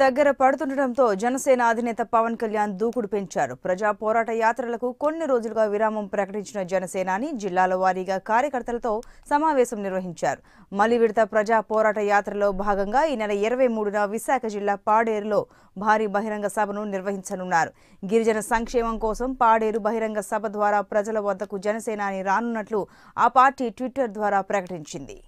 దగ్గర పడుతుండటంతో జనసేన అధినేత పవన్ కళ్యాణ్ దూకుడు పెంచారు. ప్రజా పోరాట యాత్రలకు కొన్ని రోజులుగా విరామం ప్రకటించిన జనసేనాని జిల్లాల వారీగా కార్యకర్తలతో సమావేశం నిర్వహించారు. మలి విడత ప్రజా పోరాట యాత్రలో భాగంగా ఈ నెల ఇరవై మూడున విశాఖ జిల్లా పాడేరులో భారీ బహిరంగ సభను నిర్వహించనున్నారు. గిరిజన సంక్షేమం కోసం పాడేరు బహిరంగ సభ ద్వారా ప్రజల వద్దకు జనసేనాని రానున్నట్లు ఆ పార్టీ ట్విట్టర్ ద్వారా ప్రకటించింది.